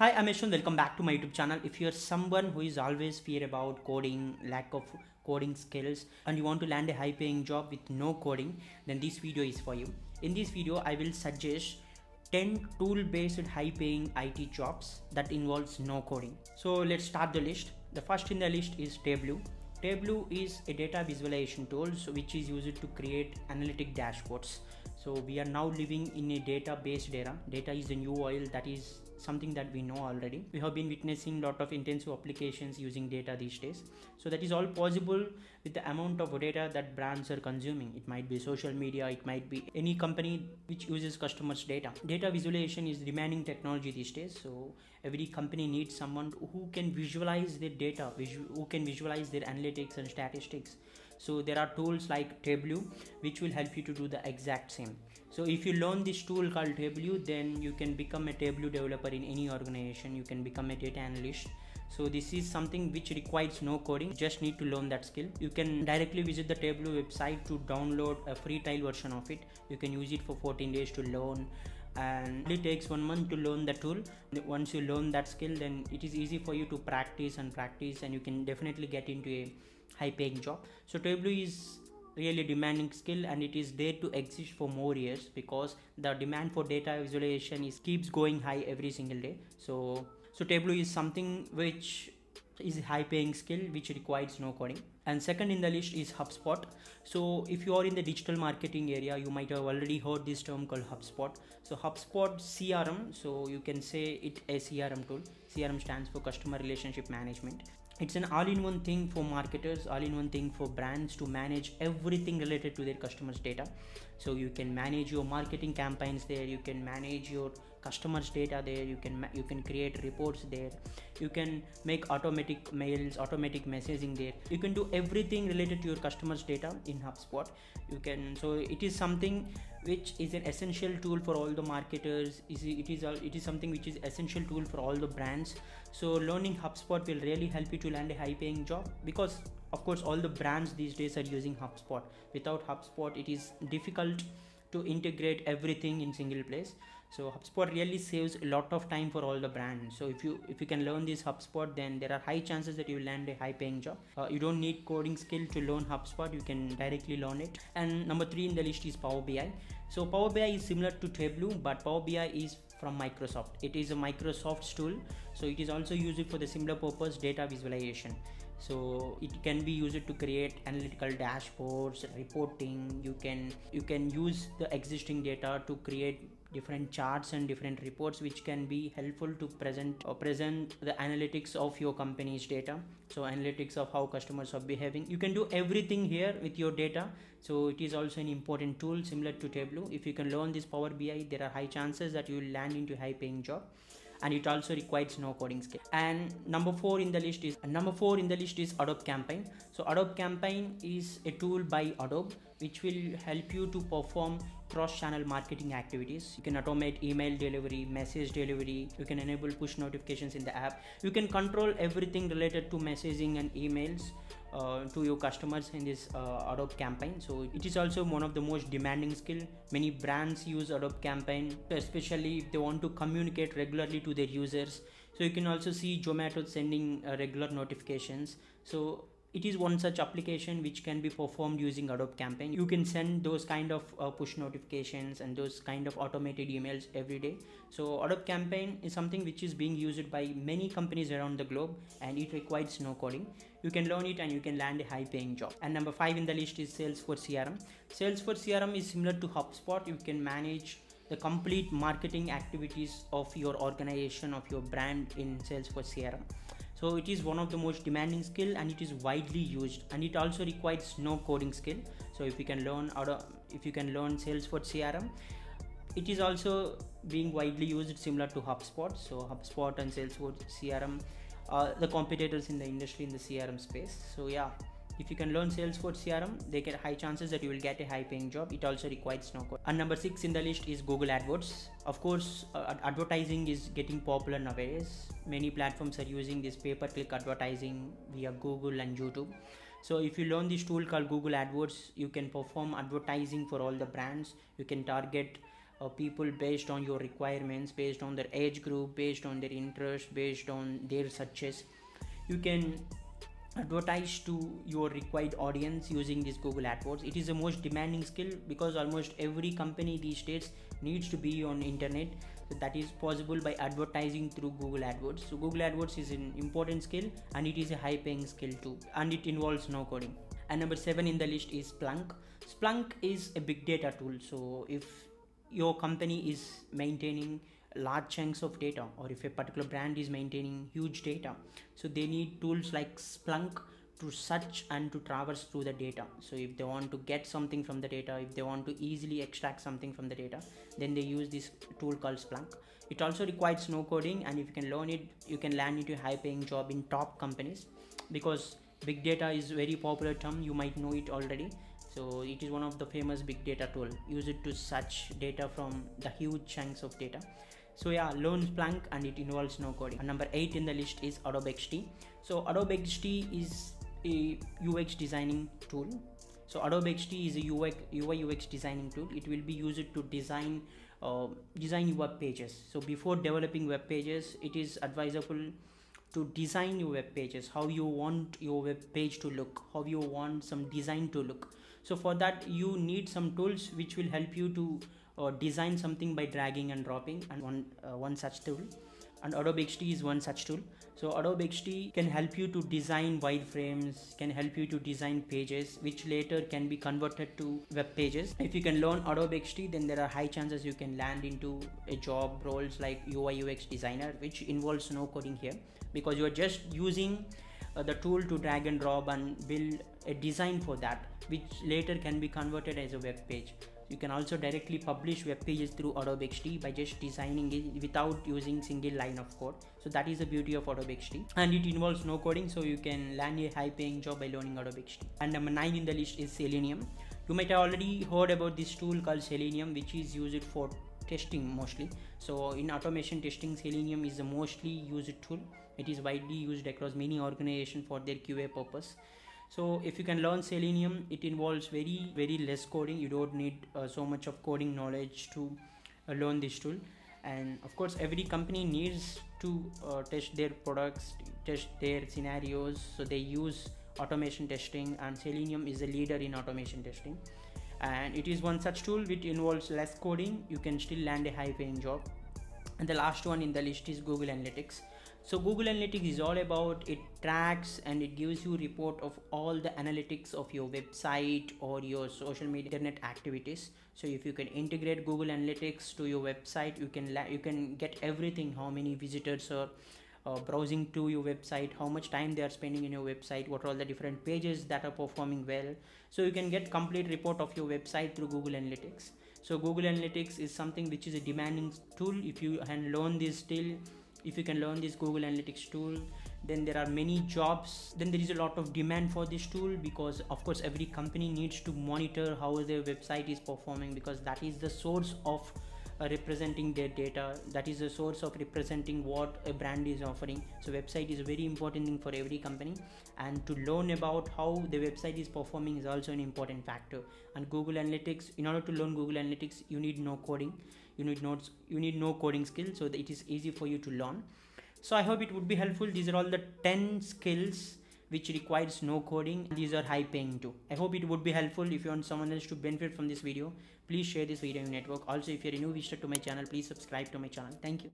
Hi, I'm Yaswanth. Welcome back to my YouTube channel. If you're someone who is always fear about coding, lack of coding skills, and you want to land a high paying job with no coding, then this video is for you. In this video, I will suggest 10 tool based high paying IT jobs that involves no coding. So let's start the list. The first in the list is Tableau. Tableau is a data visualization tool which is used to create analytic dashboards. So we are now living in a data based era. Data is the new oil that is something that we know already. We have been witnessing lot of intensive applications using data these days. So that is all possible with the amount of data that brands are consuming. It might be social media, it might be any company which uses customers' data. Data visualization is demanding technology these days. So every company needs someone who can visualize their data, who can visualize their analytics and statistics. So there are tools like Tableau which will help you to do the exact same. So if you learn this tool called Tableau then you can become a Tableau developer in any organization. You can become a data analyst. So this is something which requires no coding. You just need to learn that skill. You can directly visit the Tableau website to download a free trial version of it. You can use it for 14 days to learn. And it takes one month to learn the tool. Once you learn that skill then it is easy for you to practice and practice and you can definitely get into a high paying job. So Tableau is really demanding skill and it is there to exist for more years because the demand for data visualization is keeps going high every single day. So so tableau is something which is a high paying skill which requires no coding. And second in the list is hubspot. So if you are in the digital marketing area you might have already heard this term called hubspot. So hubspot crm so you can say it a crm tool. Crm stands for customer relationship management it's an all-in-one thing for marketers all-in-one thing for brands to manage everything related to their customers data. So you can manage your marketing campaigns there you can manage your customers data there you can you can create reports there you can make automatic mails automatic messaging there. You can do everything related to your customers data in hubspot. You can so it is something which is an essential tool for all the marketers. Is it is it is something which is essential tool for all the brands. So learning hubspot will really help you to land a high paying job because of course all the brands these days are using hubspot. Without hubspot it is difficult to integrate everything in single place so hubspot really saves a lot of time for all the brands. So if you if you can learn this hubspot then there are high chances that you will land a high paying job. Uh, you don't need coding skill to learn hubspot. You can directly learn it. And number three in the list is power bi so power bi is similar to tableau but power bi is from microsoft. It is a microsoft tool. So it is also used for the similar purpose data visualization. So it can be used to create analytical dashboards reporting. You can you can use the existing data to create different charts and different reports which can be helpful to present or present the analytics of your company's data. So analytics of how customers are behaving. You can do everything here with your data. So it is also an important tool similar to tableau. If you can learn this power bi there are high chances that you will land into high paying job. And it also requires no coding skill. And number four in the list is number four in the list is adobe campaign. So adobe campaign is a tool by adobe which will help you to perform cross-channel marketing activities you can automate email delivery message delivery you can enable push notifications in the app you can control everything related to messaging and emails uh, to your customers in this uh, Adobe campaign. So it is also one of the most demanding skill. Many brands use Adobe campaign, especially if they want to communicate regularly to their users. So you can also see Zomato sending uh, regular notifications. So it is one such application which can be performed using adobe campaign. You can send those kind of uh, push notifications and those kind of automated emails every day. So adobe campaign is something which is being used by many companies around the globe and it requires no coding. You can learn it and you can land a high paying job. And number five in the list is salesforce crm salesforce crm is similar to hubspot. You can manage the complete marketing activities of your organization of your brand in salesforce crm so it is one of the most demanding skill and it is widely used and it also requires no coding skill. So if you can learn out of, if you can learn salesforce crm it is also being widely used similar to hubspot. So hubspot and salesforce crm are the competitors in the industry in the crm space. So yeah if you can learn Salesforce CRM, they get high chances that you will get a high paying job. It also requires no code. And number six in the list is Google AdWords. Of course, uh, advertising is getting popular nowadays. Many platforms are using this pay per click advertising via Google and YouTube. So if you learn this tool called Google AdWords, you can perform advertising for all the brands. You can target uh, people based on your requirements based on their age group based on their interest based on their searches you can advertise to your required audience using this google adwords. It is the most demanding skill because almost every company these days needs to be on internet. So that is possible by advertising through google adwords. So google adwords is an important skill and it is a high paying skill too and it involves no coding. And number seven in the list is splunk. Splunk is a big data tool. So if your company is maintaining large chunks of data or if a particular brand is maintaining huge data so they need tools like splunk to search and to traverse through the data. So if they want to get something from the data if they want to easily extract something from the data then they use this tool called splunk. It also requires no coding and if you can learn it you can land into a high paying job in top companies because big data is very popular term you might know it already. So it is one of the famous big data tool. Use it to search data from the huge chunks of data so yeah learn splunk and it involves no coding. And number eight in the list is adobe xd so adobe xd is a ux designing tool. So adobe xd is a ui ux designing tool. It will be used to design uh, design web pages. So before developing web pages it is advisable to design your web pages how you want your web page to look how you want some design to look. So for that you need some tools which will help you to uh, design something by dragging and dropping and one uh, one such tool. And Adobe XD is one such tool. So Adobe XD can help you to design wireframes can help you to design pages which later can be converted to web pages. If you can learn Adobe XD then there are high chances you can land into a job roles like UI UX designer which involves no coding here because you are just using uh, the tool to drag and drop and build a design for that which later can be converted as a web page you can also directly publish web pages through Adobe XD by just designing it without using single line of code. So that is the beauty of Adobe XD and it involves no coding so you can land a high paying job by learning Adobe XD. And number 9 in the list is Selenium. You might have already heard about this tool called Selenium which is used for testing mostly. So in automation testing Selenium is the mostly used tool. It is widely used across many organizations for their QA purpose so if you can learn selenium it involves very very less coding. You don't need uh, so much of coding knowledge to uh, learn this tool. And of course every company needs to uh, test their products test their scenarios. So they use automation testing and selenium is a leader in automation testing. And it is one such tool which involves less coding. You can still land a high paying job. And the last one in the list is google analytics so google analytics is all about it tracks and it gives you report of all the analytics of your website or your social media internet activities. So if you can integrate google analytics to your website you can you can get everything how many visitors are uh, browsing to your website how much time they are spending in your website what are all the different pages that are performing well. So you can get complete report of your website through google analytics. So google analytics is something which is a demanding tool. If you can learn this still if you can learn this google analytics tool then there are many jobs. Then there is a lot of demand for this tool because of course every company needs to monitor how their website is performing because that is the source of Uh, representing their data. That is the source of representing what a brand is offering. So website is a very important thing for every company. And to learn about how the website is performing is also an important factor. And google analytics in order to learn google analytics you need no coding. You need notes you need no coding skills so that it is easy for you to learn. So i hope it would be helpful. These are all the 10 skills which requires no coding. These are high paying too. I hope it would be helpful if you want someone else to benefit from this video. Please share this video in your network. Also if you're a new visitor to my channel please subscribe to my channel. Thank you